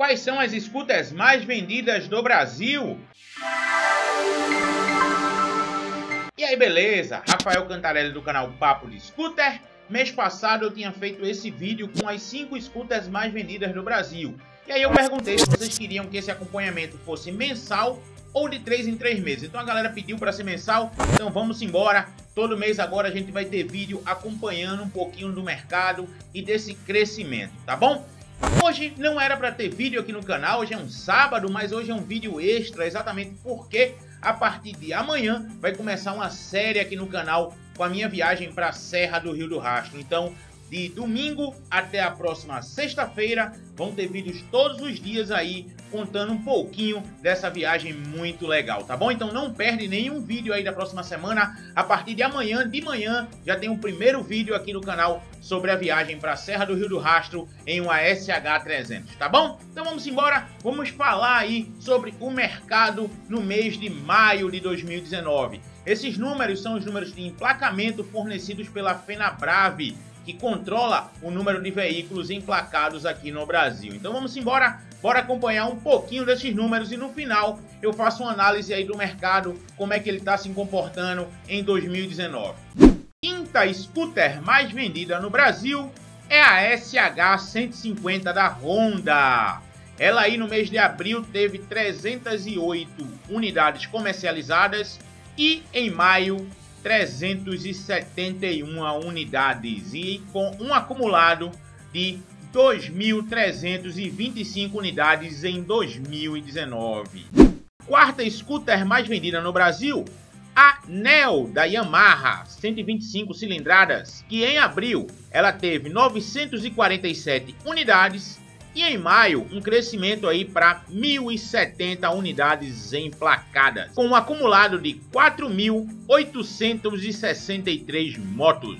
Quais são as scooters mais vendidas do Brasil? E aí, beleza? Rafael Cantarelli do canal Papo de Scooter. Mês passado eu tinha feito esse vídeo com as 5 scooters mais vendidas do Brasil. E aí eu perguntei se vocês queriam que esse acompanhamento fosse mensal ou de 3 em 3 meses. Então a galera pediu para ser mensal, então vamos embora. Todo mês agora a gente vai ter vídeo acompanhando um pouquinho do mercado e desse crescimento, tá bom? Hoje não era para ter vídeo aqui no canal, hoje é um sábado, mas hoje é um vídeo extra, exatamente porque a partir de amanhã vai começar uma série aqui no canal com a minha viagem para a Serra do Rio do Rastro. Então, de domingo até a próxima sexta-feira. Vão ter vídeos todos os dias aí contando um pouquinho dessa viagem muito legal, tá bom? Então não perde nenhum vídeo aí da próxima semana. A partir de amanhã, de manhã, já tem um primeiro vídeo aqui no canal sobre a viagem para a Serra do Rio do Rastro em uma SH300, tá bom? Então vamos embora, vamos falar aí sobre o mercado no mês de maio de 2019. Esses números são os números de emplacamento fornecidos pela FenaBrave, que controla o número de veículos emplacados aqui no Brasil. Então vamos embora, bora acompanhar um pouquinho desses números e no final eu faço uma análise aí do mercado, como é que ele está se comportando em 2019. Quinta scooter mais vendida no Brasil é a SH 150 da Honda. Ela aí no mês de abril teve 308 unidades comercializadas e em maio 371 unidades e com um acumulado de 2.325 unidades em 2019. Quarta scooter mais vendida no Brasil, a Neo da Yamaha, 125 cilindradas, que em abril ela teve 947 unidades e em maio, um crescimento aí para 1.070 unidades emplacadas, com um acumulado de 4.863 motos.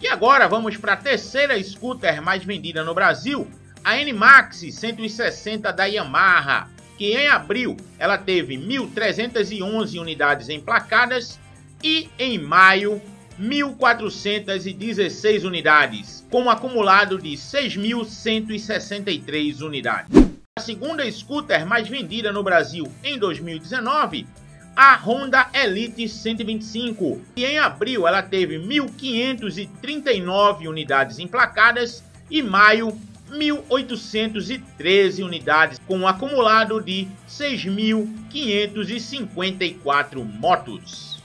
E agora vamos para a terceira scooter mais vendida no Brasil, a NMAX 160 da Yamaha, que em abril ela teve 1.311 unidades emplacadas e em maio 1.416 unidades, com um acumulado de 6.163 unidades. A segunda scooter mais vendida no Brasil em 2019, a Honda Elite 125, que em abril ela teve 1.539 unidades emplacadas e maio 1.813 unidades, com um acumulado de 6.554 motos.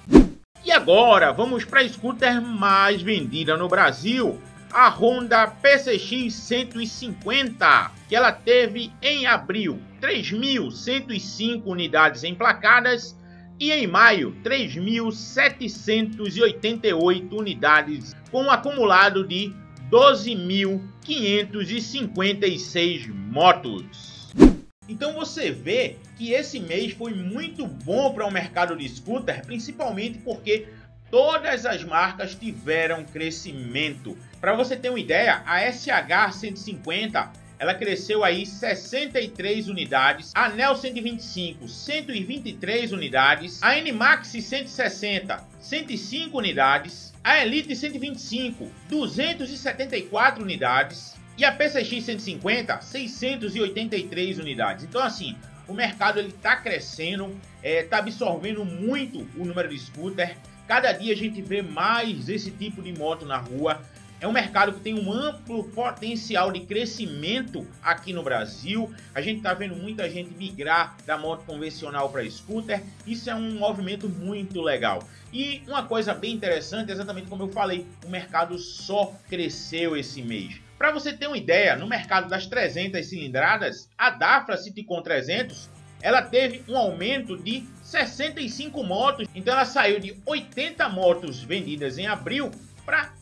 E agora vamos para a scooter mais vendida no Brasil, a Honda PCX 150, que ela teve em abril 3.105 unidades emplacadas e em maio 3.788 unidades, com um acumulado de 12.556 motos. Então você vê que esse mês foi muito bom para o mercado de scooter, principalmente porque todas as marcas tiveram crescimento. Para você ter uma ideia, a SH 150 ela cresceu aí 63 unidades, a NEL 125 123 unidades, a NMAX 160 105 unidades, a Elite 125 274 unidades, e a PCX 150, 683 unidades. Então, assim, o mercado ele está crescendo, está é, tá absorvendo muito o número de scooter. Cada dia a gente vê mais esse tipo de moto na rua. É um mercado que tem um amplo potencial de crescimento aqui no Brasil. A gente está vendo muita gente migrar da moto convencional para scooter. Isso é um movimento muito legal. E uma coisa bem interessante, exatamente como eu falei, o mercado só cresceu esse mês. Para você ter uma ideia, no mercado das 300 cilindradas, a Dafra Citicon 300 ela teve um aumento de 65 motos, então ela saiu de 80 motos vendidas em abril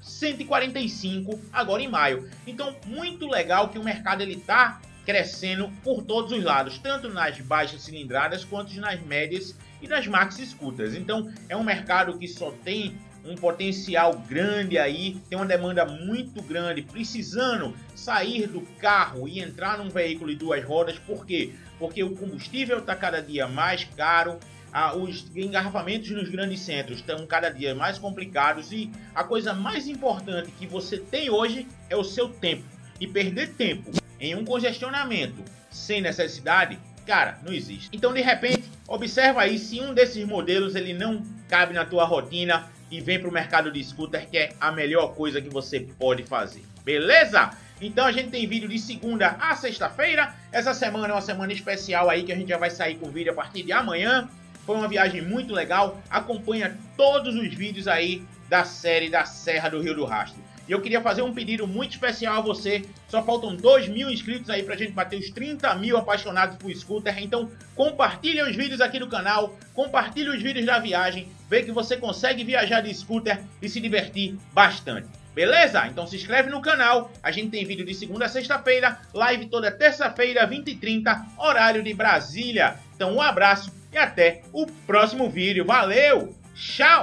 145 agora em maio. Então, muito legal que o mercado ele tá crescendo por todos os lados, tanto nas baixas cilindradas quanto nas médias e nas maxi scooters. Então, é um mercado que só tem um potencial grande aí, tem uma demanda muito grande, precisando sair do carro e entrar num veículo de duas rodas, por quê? Porque o combustível está cada dia mais caro, ah, os engarrafamentos nos grandes centros estão cada dia mais complicados e a coisa mais importante que você tem hoje é o seu tempo. E perder tempo em um congestionamento sem necessidade? Cara, não existe. Então, de repente, observa aí se um desses modelos ele não cabe na tua rotina e vem para o mercado de scooter, que é a melhor coisa que você pode fazer. Beleza? Então a gente tem vídeo de segunda a sexta-feira. Essa semana é uma semana especial aí que a gente já vai sair com vídeo a partir de amanhã. Foi uma viagem muito legal. Acompanha todos os vídeos aí da série da Serra do Rio do Rastro. E eu queria fazer um pedido muito especial a você. Só faltam 2 mil inscritos aí pra gente bater os 30 mil apaixonados por scooter. Então compartilha os vídeos aqui do canal, compartilha os vídeos da viagem, vê que você consegue viajar de scooter e se divertir bastante. Beleza? Então se inscreve no canal, a gente tem vídeo de segunda a sexta-feira, live toda terça-feira, 20h30, horário de Brasília. Então um abraço e até o próximo vídeo. Valeu! Tchau!